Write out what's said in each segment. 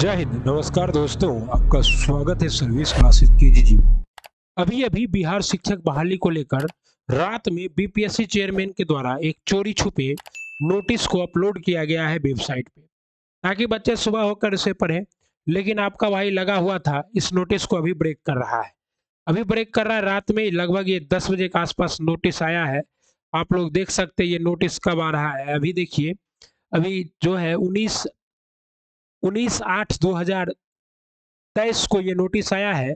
जय हिंद, नमस्कार दोस्तों, आपका स्वागत है सर्विस क्लासेस के जी अभी अभी बिहार शिक्षक बहाली को लेकर रात में बीपीएससी चेयरमैन के द्वारा एक चोरी छुपे नोटिस को अपलोड किया गया है वेबसाइट पे। ताकि बच्चे सुबह होकर इसे पढ़ें, लेकिन आपका भाई लगा हुआ था, इस नोटिस को अभी ब्रेक कर रहा है। अभी ब्रेक कर रहा है रात में, लगभग ये दस बजे के आसपास नोटिस आया है। आप लोग देख सकते हैं ये नोटिस कब आ रहा है। अभी देखिए, अभी जो है उन्नीस उन्नीस आठ दो हज़ार तेईस को ये नोटिस आया है।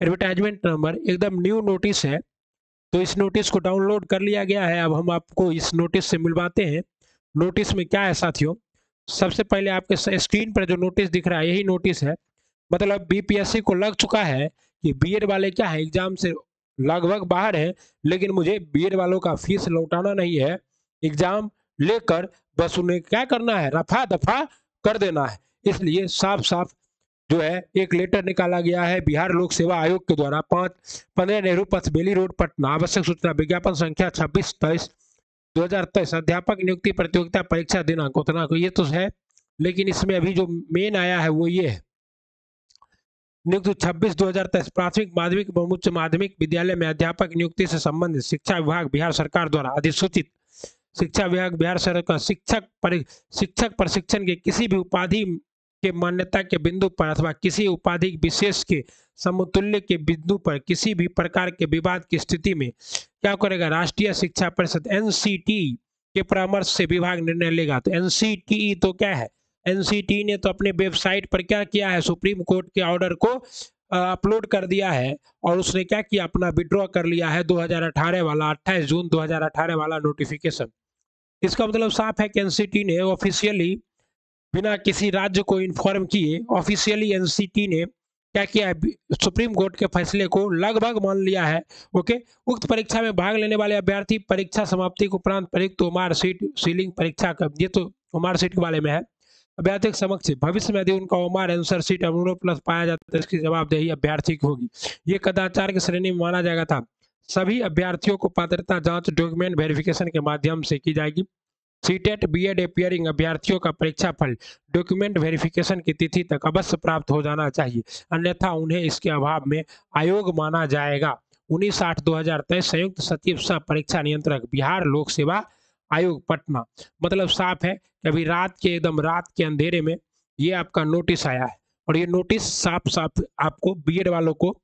एडवर्टाइजमेंट नंबर एकदम न्यू नोटिस है। तो इस नोटिस को डाउनलोड कर लिया गया है। अब हम आपको इस नोटिस से मिलवाते हैं। नोटिस में क्या है साथियों? सबसे पहले आपके स्क्रीन पर जो नोटिस दिख रहा है, यही नोटिस है। मतलब बीपीएससी को लग चुका है कि बीएड वाले क्या है? एग्ज़ाम से लगभग बाहर है, लेकिन मुझे बीएड वालों का फ़ीस लौटाना नहीं है। एग्ज़ाम लेकर बस उन्हें क्या करना है? रफा दफ़ा कर देना है। इसलिए साफ़ साफ़ जो है, एक लेटर निकाला गया है बिहार लोक सेवा आयोग के द्वारा पाँच पंद्रह नेहरू पथ बेली रोड, पटना। आवश्यक सूचना, विज्ञापन संख्या छब्बीस, तेईस, दो हज़ार तेईस। अध्यापक नियुक्ति प्रतियोगिता परीक्षा दिनांक, उतना ये तो है, लेकिन इसमें अभी जो मेन आया है वो ये है। नियुक्ति छब्बीस, दो हज़ार तेईस। प्राथमिक माध्यमिक एवं उच्च माध्यमिक विद्यालय में अध्यापक नियुक्ति से संबंधित शिक्षा विभाग बिहार सरकार द्वारा अधिसूचित। शिक्षा विभाग बिहार सरकार शिक्षक शिक्षक प्रशिक्षण के किसी भी उपाधि के मान्यता के बिंदु पर अथवा किसी उपाधि विशेष के समतुल्य के बिंदु पर किसी भी प्रकार के विवाद की स्थिति में क्या करेगा? राष्ट्रीय शिक्षा परिषद एनसीटी के परामर्श से विभाग निर्णय लेगा। तो एनसीटी तो क्या है? एनसीटी ने तो अपने वेबसाइट पर क्या किया है? सुप्रीम कोर्ट के ऑर्डर को अपलोड कर दिया है और उसने क्या किया? अपना विड्रॉ कर लिया है 2018 वाला 28 जून 2018 वाला नोटिफिकेशन इसका मतलब साफ़ है कि एनसीटी ने ऑफिशियली बिना किसी राज्य को इन्फॉर्म किए ऑफिशियली एनसीटी ने क्या किया है? सुप्रीम कोर्ट के फैसले को लगभग मान लिया है ओके उक्त परीक्षा में भाग लेने वाले अभ्यर्थी परीक्षा समाप्ति के उपरांत प्रयुक्त उमार सीट सीलिंग परीक्षा का ये तो उमार सीट के बारे में है। अभ्यर्थी के समक्ष भविष्य में यदि उनका उमार आंसर सीट प्लस पाया जाता है तो इसकी जवाबदेही अभ्यर्थी की होगी। ये कदाचार की श्रेणी में माना जाएगा था। सभी अभ्यर्थियों को पात्रता जाँच डॉक्यूमेंट वेरिफिकेशन के माध्यम से की जाएगी। सीटेट बी एड अपियरिंग अभ्यर्थियों का परीक्षा फल डॉक्यूमेंट वेरिफिकेशन की तिथि तक अवश्य प्राप्त हो जाना चाहिए। अन्यथा उन्हें इसके अभाव में आयोग माना जाएगा। उन्नीस आठ दो हज़ार तेईस संयुक्त सचिव सह परीक्षा नियंत्रक, बिहार लोक सेवा आयोग, पटना। मतलब साफ़ है कि अभी रात के, एकदम रात के अंधेरे में ये आपका नोटिस आया है। और ये नोटिस साफ़ साफ़ आपको बीएड वालों को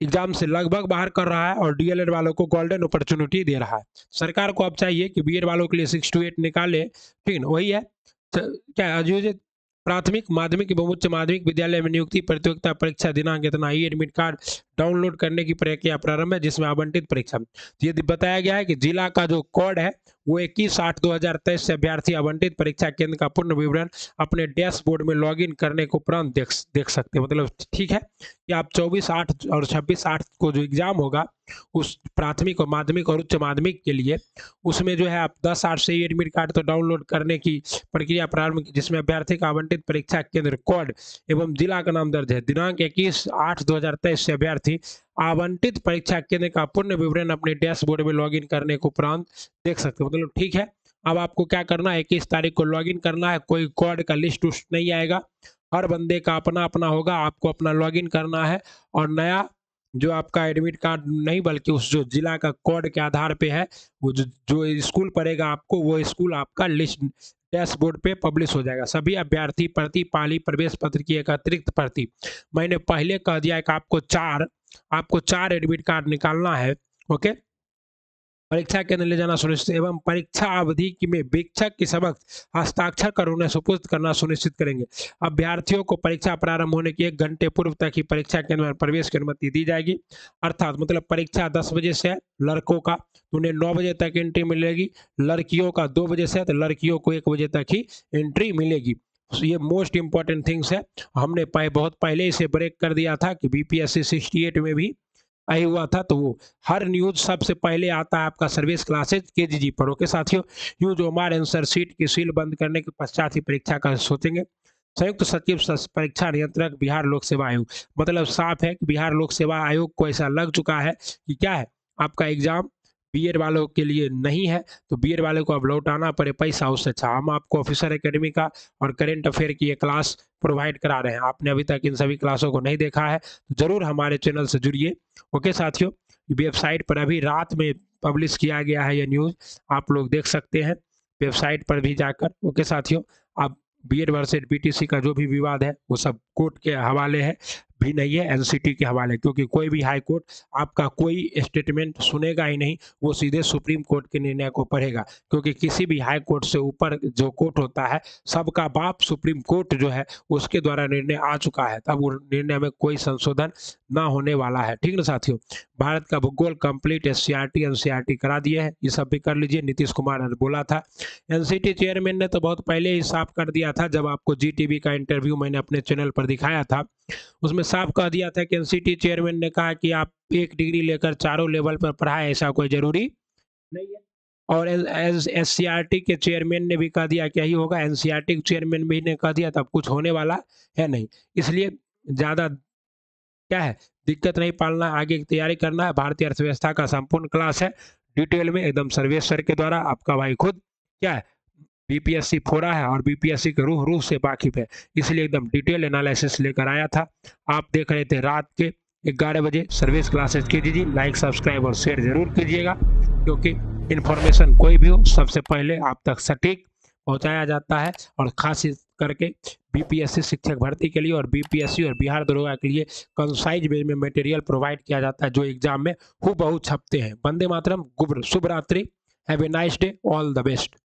एग्ज़ाम से लगभग बाहर कर रहा है और डीएलएड वालों को गोल्डन अपॉर्चुनिटी दे रहा है। सरकार को अब चाहिए कि बीएड वालों के लिए सिक्स टू एट निकाले। ठीक है वही है। तो क्या आयोजित प्राथमिक, माध्यमिक एवं उच्च माध्यमिक विद्यालय में नियुक्ति प्रतियोगिता परीक्षा दिनांक इतना ई एडमिट कार्ड डाउनलोड करने की प्रक्रिया प्रारंभ है, जिसमें आवंटित परीक्षा। यदि बताया गया है कि जिला का जो कोड है, वो इक्कीस आठ दो हज़ार तेईस से अभ्यर्थी आवंटित परीक्षा केंद्र का पूर्ण विवरण अपने डैशबोर्ड में लॉगिन करने को उपरांत देख देख सकते हैं। मतलब ठीक है कि आप चौबीस आठ और छब्बीस आठ को जो एग्ज़ाम होगा, उस प्राथमिक और माध्यमिक और उच्च माध्यमिक के लिए, उसमें जो है आप दस आठ से ही एडमिट कार्ड तो डाउनलोड करने की प्रक्रिया प्रारंभ जिसमें अभ्यर्थी का आवंटित परीक्षा केंद्र कोड एवं जिला का नाम दर्ज है। दिनांक इक्कीस आठ दो से अभ्यर्थी आवंटित परीक्षा केंद्र का पूर्ण विवरण अपने डैशबोर्ड में लॉगिन करने को उपरांत देख सकते हो। मतलब ठीक है, अब आपको क्या करना है, इक्कीस तारीख को लॉगिन करना है, कोई कोड का लिस्ट उस्ट नहीं आएगा। हर बंदे का अपना अपना होगा, आपको अपना लॉगिन करना है और नया जो आपका एडमिट कार्ड नहीं, बल्कि उस जो जिला का कोड के आधार पे है, वो जो जो स्कूल पड़ेगा आपको, वो स्कूल आपका लिस्ट डैशबोर्ड पे पब्लिश हो जाएगा। सभी अभ्यर्थी प्रति पाली प्रवेश पत्र की एक अतिरिक्त प्रति। मैंने पहले कह दिया कि आपको चार आपको चार एडमिट कार्ड निकालना है, ओके? परीक्षा केंद्र ले जाना सुनिश्चित एवं परीक्षा अवधि में वीक्षक के सबक हस्ताक्षर कर उन्हें सुपुस्त करना सुनिश्चित करेंगे। अभ्यर्थियों को परीक्षा प्रारंभ होने के एक घंटे पूर्व तक ही परीक्षा केंद्र में प्रवेश की अनुमति दी जाएगी। अर्थात मतलब परीक्षा दस बजे से लड़कों का तो उन्हें नौ बजे तक एंट्री मिलेगी। लड़कियों का दो बजे से तो लड़कियों को एक बजे तक ही एंट्री मिलेगी। ये मोस्ट इंपॉर्टेंट थिंग्स है। हमने पह, बहुत पहले इसे ब्रेक कर दिया था कि बीपीएससी 68 में भी आई हुआ था तो वो हर न्यूज़ सबसे पहले आता है आपका सर्विस क्लासेज के जी जी पढ़ो के साथियों। यूज़ ओमार आंसर सीट की सील बंद करने के पश्चात ही परीक्षा का सोचेंगे। संयुक्त तो सचिव परीक्षा नियंत्रक बिहार लोक सेवा आयोग। मतलब साफ़ है कि बिहार लोक सेवा आयोग को ऐसा लग चुका है कि क्या है? आपका एग्ज़ाम बी वालों के लिए नहीं है तो बी वाले को अब लौटाना पड़े पैसा उससे। अच्छा हम आपको ऑफिसर एकेडमी का और करेंट अफेयर की ये क्लास प्रोवाइड करा रहे हैं। आपने अभी तक इन सभी क्लासों को नहीं देखा है तो ज़रूर हमारे चैनल से जुड़िए। ओके साथियों वेबसाइट पर अभी रात में पब्लिश किया गया है ये न्यूज़ आप लोग देख सकते हैं वेबसाइट पर भी जाकर। ओके साथियों आप बी एड वर्सेज का जो भी विवाद है, वो सब कोर्ट के हवाले है। भी नहीं है एनसीटी के हवाले, क्योंकि कोई भी हाई कोर्ट आपका कोई स्टेटमेंट सुनेगा ही नहीं, वो सीधे सुप्रीम कोर्ट के निर्णय को पढ़ेगा। क्योंकि किसी भी हाई कोर्ट से ऊपर जो कोर्ट होता है, सबका बाप सुप्रीम कोर्ट जो है, उसके द्वारा निर्णय आ चुका है। तब निर्णय में कोई संशोधन ना होने वाला है। ठीक ना साथियों? भारत का भूगोल कंप्लीट एस सी करा दिए है। ये सब भी कर लीजिए। नीतीश कुमार ने बोला था। एनसीटी चेयरमैन ने तो बहुत पहले ही साफ़ कर दिया था, जब आपको जी का इंटरव्यू मैंने अपने चैनल पर दिखाया था। उसमें साफ़ कह दिया था कि एनसीटी चेयरमैन ने कहा कि आप एक डिग्री लेकर चारों लेवल पर पढ़ाए, ऐसा कोई ज़रूरी नहीं है। और एस एस के चेयरमैन ने भी कह दिया क्या ही होगा एन के चेयरमैन भी ने कह दिया, तब कुछ होने वाला है नहीं। इसलिए ज़्यादा क्या है, दिक्कत नहीं पालना, आगे की तैयारी करना है भारतीय अर्थव्यवस्था का संपूर्ण क्लास है। डिटेल में एकदम सर्वेश सर के द्वारा आपका भाई खुद क्या है बीपीएससी फोड़ा है और बीपीएससी के रूह रूह से वाकिफ है। इसलिए एकदम डिटेल एनालिसिस लेकर आया था। आप देख रहे थे रात के ग्यारह बजे सर्विस क्लासेस दीजिए लाइक सब्सक्राइब और शेयर ज़रूर कीजिएगा, क्योंकि इन्फॉर्मेशन कोई भी हो, सबसे पहले आप तक सटीक पहुँचाया जाता है और खास करके बीपीएससी शिक्षक भर्ती के लिए और बीपीएससी और बिहार दरोगा के लिए कंसाइज बेज में मटेरियल प्रोवाइड किया जाता है, जो एग्ज़ाम में हु छपते हैं। वंदे मातरम शुभ रात्रि। Have a nice day all the best